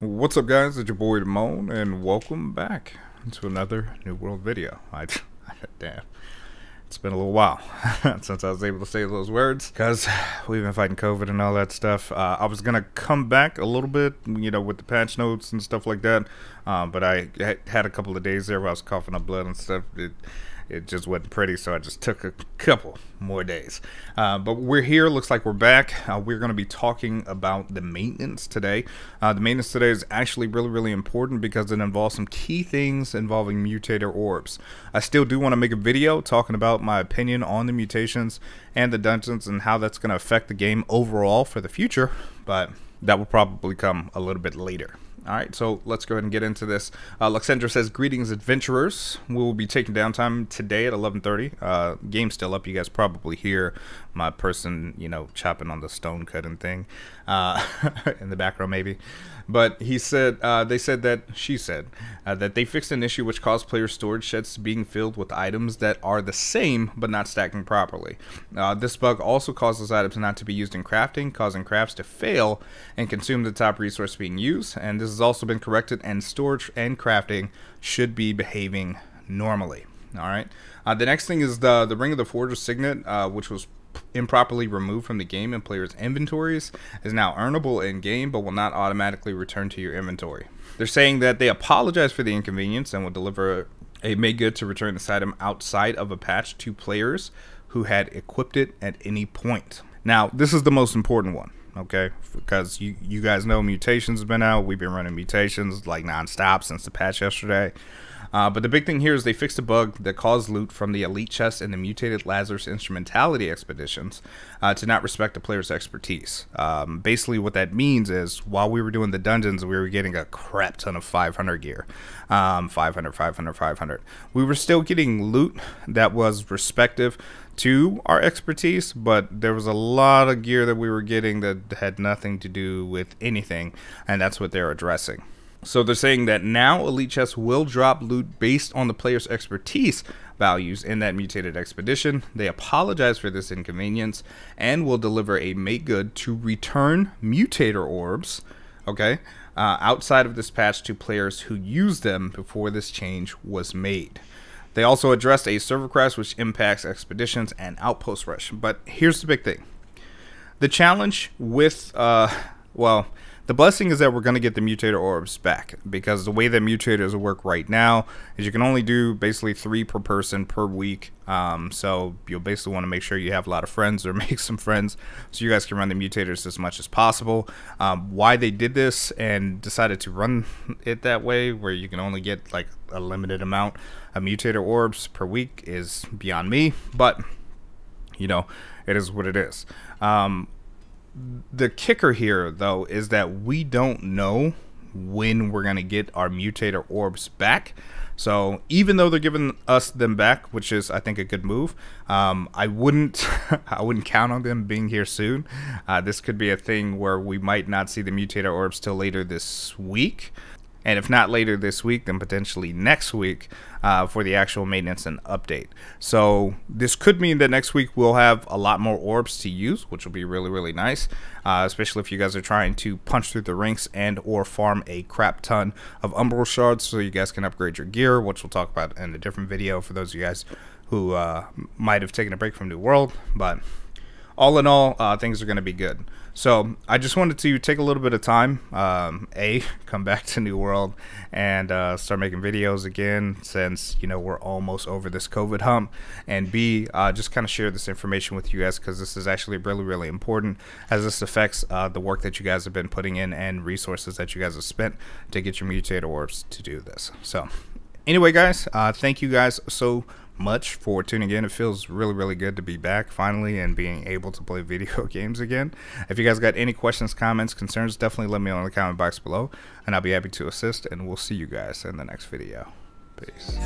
What's up guys, it's your boy Demone, and welcome back to another New World video. I, damn, it's been a little while since I was able to say those words, because we've been fighting COVID and all that stuff. Uh, I was going to come back a little bit, you know, with the patch notes and stuff like that, um, but I had a couple of days there where I was coughing up blood and stuff. It, it just wasn't pretty, so I just took a couple more days. Uh, but we're here. Looks like we're back. Uh, we're going to be talking about the maintenance today. Uh, the maintenance today is actually really, really important because it involves some key things involving mutator orbs. I still do want to make a video talking about my opinion on the mutations and the dungeons and how that's going to affect the game overall for the future, but that will probably come a little bit later. All right, so let's go ahead and get into this. Uh, Luxendra says, "Greetings, adventurers. We will be taking downtime today at 11:30. Uh, game's still up. You guys probably hear my person, you know, chopping on the stone cutting thing uh, in the background, maybe. But he said, uh, they said that she said uh, that they fixed an issue which caused player storage sheds being filled with items that are the same but not stacking properly. Uh, this bug also causes items not to be used in crafting, causing crafts to fail and consume the top resource being used. And this has also been corrected, and storage and crafting should be behaving normally. All right. Uh, the next thing is the the Ring of the Forger signet, uh, which was improperly removed from the game and players' inventories is now earnable in game but will not automatically return to your inventory. They're saying that they apologize for the inconvenience and will deliver a made good to return this item outside of a patch to players who had equipped it at any point. Now, this is the most important one, okay? Because you, you guys know mutations have been out. We've been running mutations like nonstop since the patch yesterday. Uh, but the big thing here is they fixed a bug that caused loot from the elite chest and the mutated Lazarus instrumentality expeditions uh, to not respect the player's expertise. Um, basically, what that means is while we were doing the dungeons, we were getting a crap ton of 500 gear um, 500, 500, 500. We were still getting loot that was respective to our expertise, but there was a lot of gear that we were getting that had nothing to do with anything, and that's what they're addressing. So they're saying that now Elite Chests will drop loot based on the player's expertise values in that mutated expedition. They apologize for this inconvenience and will deliver a make good to return mutator orbs, okay, uh, outside of this patch to players who used them before this change was made. They also addressed a server crash which impacts expeditions and outpost rush. But here's the big thing. The challenge with, uh, well, the blessing is that we're going to get the mutator orbs back because the way that mutators work right now is you can only do basically three per person per week. Um, so you'll basically want to make sure you have a lot of friends or make some friends so you guys can run the mutators as much as possible. Um, why they did this and decided to run it that way, where you can only get like a limited amount of mutator orbs per week, is beyond me. But you know, it is what it is. Um, the kicker here, though, is that we don't know when we're going to get our mutator orbs back. So even though they're giving us them back, which is I think a good move, um, I wouldn't I wouldn't count on them being here soon. Uh, this could be a thing where we might not see the mutator orbs till later this week and if not later this week, then potentially next week uh, for the actual maintenance and update. So this could mean that next week we'll have a lot more orbs to use, which will be really really nice, uh, especially if you guys are trying to punch through the ranks and or farm a crap ton of umbral shards, so you guys can upgrade your gear, which we'll talk about in a different video for those of you guys who uh, might have taken a break from New World, but all in all, uh, things are going to be good. So I just wanted to take a little bit of time, um, a come back to New World and uh, start making videos again since you know we're almost over this COVID hump, and b uh, just kind of share this information with you guys because this is actually really really important as this affects uh, the work that you guys have been putting in and resources that you guys have spent to get your mutator orbs to do this. So anyway, guys, uh, thank you guys so much for tuning in. It feels really, really good to be back finally and being able to play video games again. If you guys got any questions, comments, concerns, definitely let me know in the comment box below, and I'll be happy to assist. And we'll see you guys in the next video. Peace.